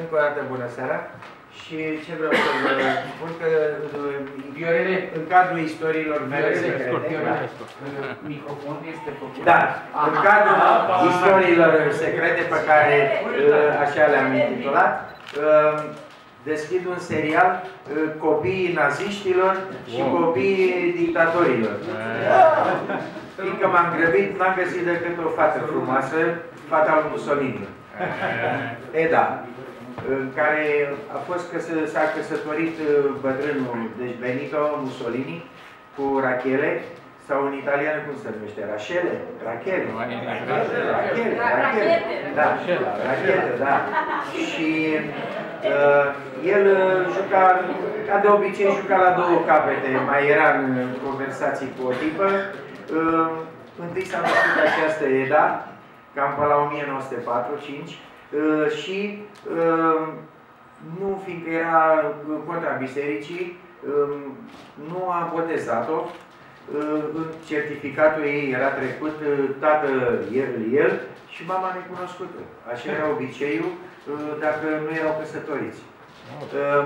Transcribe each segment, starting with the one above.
Încă o dată bună seara. Și ce vreau să vă spun că Viorele, în cadrul istoriilor mele secrete, da, microfonul este făcut. Da, în cadrul istoriilor secrete pe care așa le-am intitulat, deschid un serial copiii naziștilor și copiii dictatorilor. Fiindcă m-am grăbit, n-am găsit decât o fată frumoasă, fata lui Mussolini. E da, în care a fost că s-a căsătorit uh, bătrânul, deci Benito Mussolini, cu Rachele, sau în italiană cum se numește? Rachele? Rachele. Rachele. Rachele. Da. Rachele, da. Și uh, el uh, juca, ca de obicei, juca la două capete. Mai era în conversații cu o tipă. Uh, întâi s-a născut această Eda, cam pe la 1904-5, Uh, și uh, nu fiindcă era contra bisericii, um, nu a botezat-o. Uh, în certificatul ei era trecut tată el, el și mama necunoscută. Așa era obiceiul dacă nu erau căsătoriți.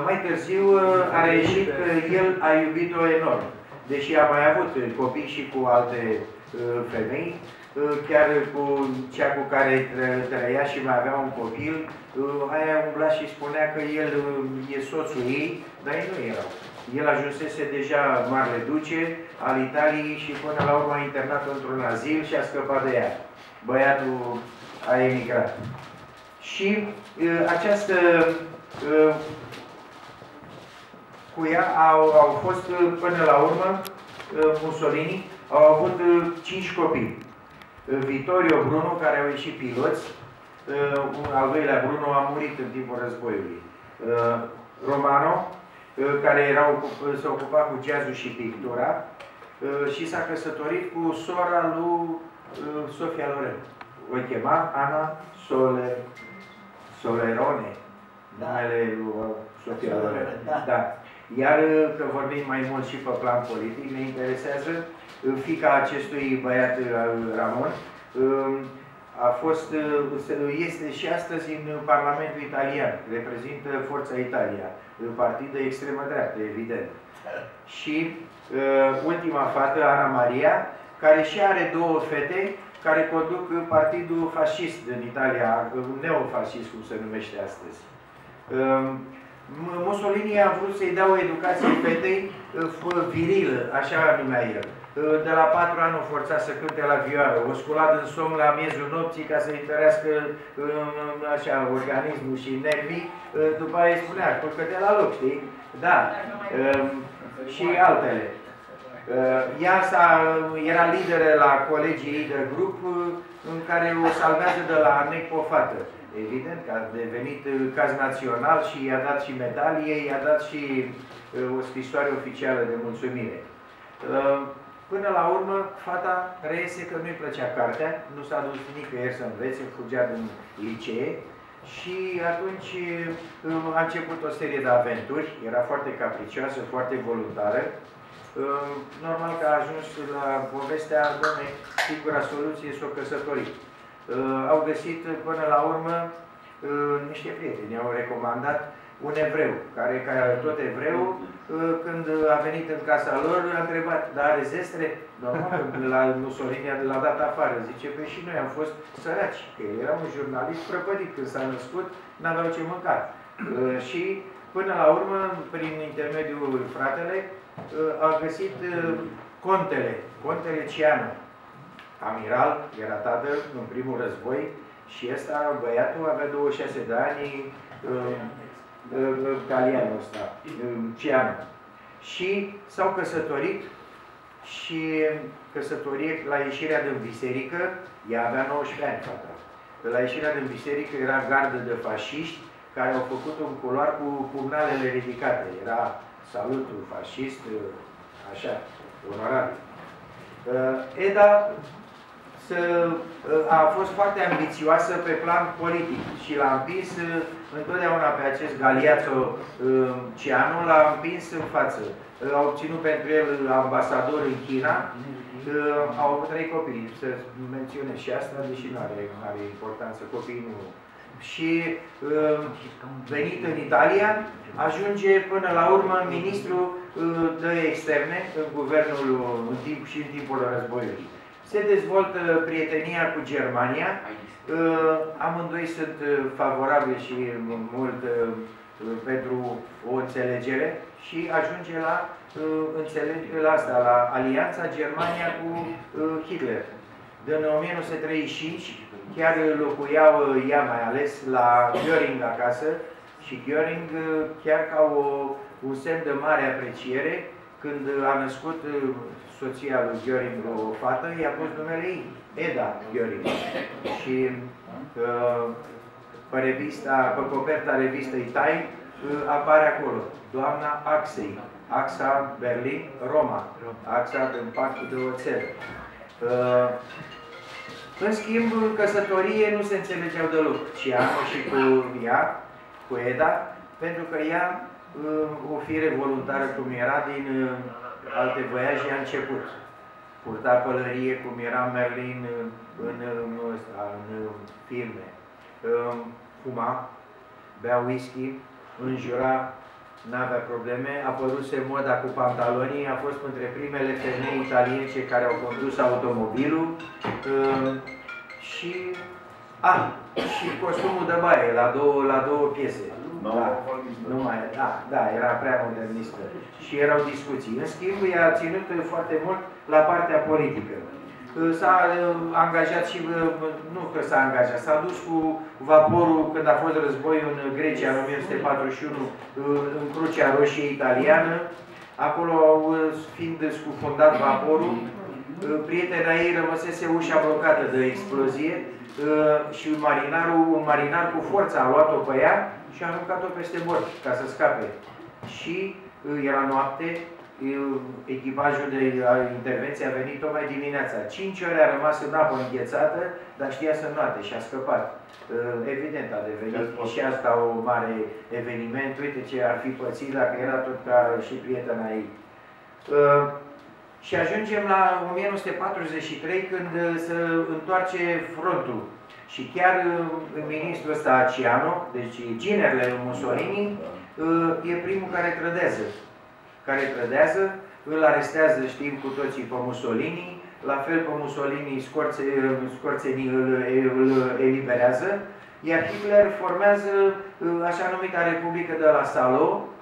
Mai târziu a reieșit că el a iubit-o enorm. Deși a mai avut copii și cu alte femei, chiar cu cea cu care trăia și mai avea un copil, aia umbla și spunea că el e soțul ei, dar ei nu erau. El ajunsese deja Marele Duce al Italiei și până la urmă a internat într-un azil și a scăpat de ea. Băiatul a emigrat. Și uh, această uh, cu ea au, au fost până la urmă uh, Mussolini, au avut cinci copii. Vittorio Bruno, care au ieșit piloți, uh, un al doilea Bruno a murit în timpul războiului. Uh, Romano, uh, care era, se ocupa cu jazzul și pictura și s-a căsătorit cu sora lui Sofia Loren. O chema Ana Sole, Solerone, da. numele lui Sofia Loren. Da. da. Iar că vorbim mai mult și pe plan politic, ne interesează fica acestui băiat Ramon, um, a fost, uh, este și astăzi în Parlamentul Italian, reprezintă Forța Italia, partid de extremă dreaptă, evident. Și uh, ultima fată, Ana Maria, care și are două fete care conduc partidul fascist din Italia, neofascist, cum se numește astăzi. Um, Mussolini a vrut să-i dea o educație fetei uh, virilă, așa numea el. Uh, de la patru ani o forța să cânte la vioară, o scula din somn la miezul nopții ca să întărească așa, organismul și nervii, uh, după aia îi spunea, culcă-te la loc, știi? Da. Um, și altele. Uh, ea era lideră la colegii ei de grup în care o salvează de la Arnec Pofată. Evident că a devenit caz național și i-a dat și medalie, i-a dat și o scrisoare oficială de mulțumire. Până la urmă, fata reiese că nu-i plăcea cartea, nu s-a dus nicăieri să învețe, fugea din licee și atunci uh, a început o serie de aventuri, era foarte capricioasă, foarte voluntară. Uh, normal că a ajuns la povestea, doamne, singura soluție să o căsători. Uh, au găsit până la urmă niște prieteni, au recomandat un evreu, care, ca tot evreu, uh, când a venit în casa lor, a întrebat, dar are zestre? Normal, la Mussolini l-a dat afară. Zice, păi și noi am fost săraci, că era un jurnalist prăpădit când s-a născut, n-aveau ce mânca. Uh, și până la urmă, prin intermediul fratele, uh, a găsit contele, contele Ciano, amiral, era tatăl în primul război, și ăsta, băiatul, avea 26 de ani, italianul ăsta, Ciano. Și s-au căsătorit și căsătorie la ieșirea din biserică, ea avea 19 ani, fata. La ieșirea din biserică era gardă de fașiști care au făcut un culoar cu pumnalele ridicate. Era salutul fascist, așa, onorabil. Eda a fost foarte ambițioasă pe plan politic și l-a împins întotdeauna pe acest Galiațo uh, Cianu, l-a împins în față. A obținut pentru el ambasador în China, uh, au avut trei copii, să menționez și asta, deși nu are, are importanță, copiii nu, și uh, venit în Italia, ajunge până la urmă ministru uh, de externe în guvernul în timp și în timpul războiului. Se dezvoltă prietenia cu Germania, uh, amândoi sunt favorabili și mult pentru o înțelegere și ajunge la, la asta, la alianța Germania cu Hitler. În 1935 chiar locuiau ea mai ales la Göring acasă și Göring chiar ca o, un semn de mare apreciere când a născut soția lui Göring o fată, i-a pus numele ei, Eda Göring. Și uh, pe, revista, pe coperta revistei Time uh, apare acolo, doamna Axei, Axa Berlin, Roma, Axa în pactul de oțel. Uh, în schimb, în căsătorie nu se înțelegeau deloc. Și Anu și cu ea, cu Eda, pentru că ea, uh, o fire voluntară cum era, din uh, alte voiaje a început. Purta pălărie cum era Merlin uh, în, în, în filme. Fuma, bea whisky, înjura, n-avea probleme, a apăruse moda cu pantalonii, a fost între primele femei italience care au condus automobilul uh, și, a, și costumul de baie la două, la două piese. No, da, nu mai, da, da, era prea modernistă. Și erau discuții. În schimb, ea a ținut foarte mult la partea politică s-a uh, angajat și, uh, nu că s-a angajat, s-a dus cu vaporul când a fost războiul în Grecia în 1941 uh, în Crucea Roșie italiană. Acolo, fiind scufundat vaporul, prietena ei rămăsese ușa blocată de explozie și marinarul, un marinar cu forță a luat-o pe ea și a aruncat-o peste bord ca să scape. Și era noapte, echipajul de intervenție a venit tocmai dimineața. Cinci ore a rămas în apă înghețată, dar știa să noate și a scăpat. Uh, evident a devenit și asta o mare eveniment. Uite ce ar fi pățit dacă era tot ca și prietena ei. Uh, și ajungem la 1943 când se întoarce frontul. Și chiar uh, ministrul ăsta Aciano, deci ginerele Mussolini, e primul care trădează. Care trădează, îl arestează, știm cu toții, pe Mussolini, la fel pe Mussolini scorțe, scorțenii îl, îl eliberează, iar Hitler formează uh, așa numita Republică de la Salo uh,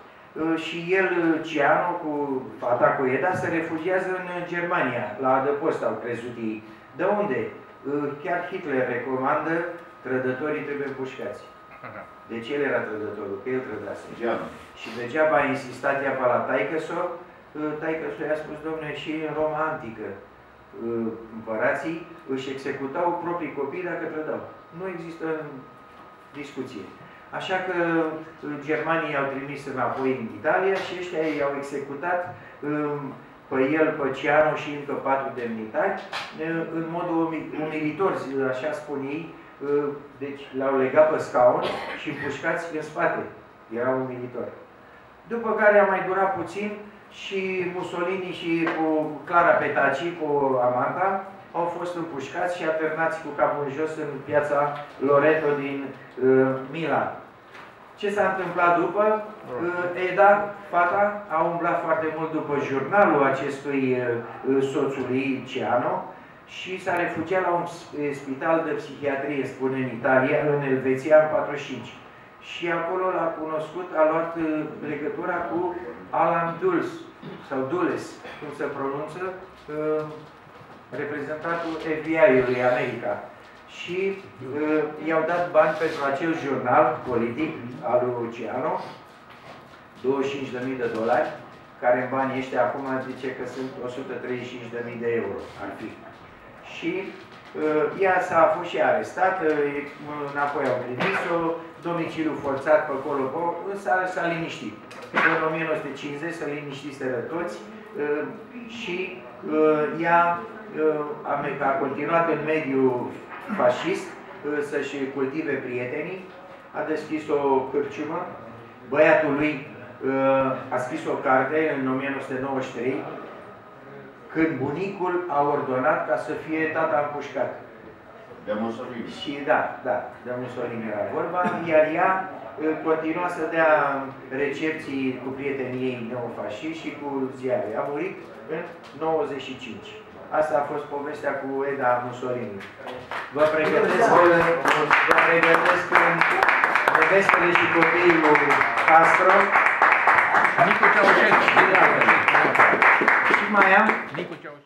și el, Ciano, cu fata cu Eda, se refugiază în Germania, la adăpost au crezut ei. De unde? Uh, chiar Hitler recomandă trădătorii trebuie împușcați. Deci el era trădătorul, că el trădase. Geaba. Și degeaba a insistat ea pe la taică-so, taică-so i-a spus, domnule, și în Roma antică, împărații își executau proprii copii dacă trădau. Nu există discuție. Așa că germanii i-au trimis înapoi în Italia și ăștia i-au executat pe el, pe Ciano și încă patru demnitari, în mod umilitor, așa spun ei, deci l-au legat pe scaun și împușcați în spate. Era umilitor. După care a mai durat puțin și Mussolini și cu Clara Petaci, cu Amanta, au fost împușcați și aternați cu capul în jos în piața Loreto din uh, Milan. Ce s-a întâmplat după? Uh, Eda, fata, a umblat foarte mult după jurnalul acestui uh, soțului Ciano, și s-a refugiat la un spital de psihiatrie, spune în Italia, în Elveția, în 45. Și acolo l-a cunoscut, a luat uh, legătura cu Alan Dulles, sau Dulles, cum se pronunță, uh, reprezentantul FBI-ului America. Și uh, i-au dat bani pentru acel jurnal politic al lui Luciano, 25.000 de dolari, care în banii ăștia acum zice că sunt 135.000 de euro, ar fi și uh, ea s-a fost și arestată, înapoi au trimis-o, domiciliu forțat pe acolo, însă s-a liniștit. În 1950 s-a liniștiseră toți uh, și uh, ea uh, a, a continuat în mediul fascist uh, să-și cultive prietenii, a deschis o cârciumă, băiatul lui uh, a scris o carte în 1993 când bunicul a ordonat ca să fie tata împușcat. De Mussolini. Și da, da, de Mussolini era vorba, iar ea uh, continua să dea recepții cu prietenii ei neofașiști și cu ziare. A murit în 95. Asta a fost povestea cu Eda Mussolini. Vă pregătesc, vă pregătesc în nevestele și copiii lui Castro. Nicu Ceaușescu. Și mai am Nicu Ceaușescu.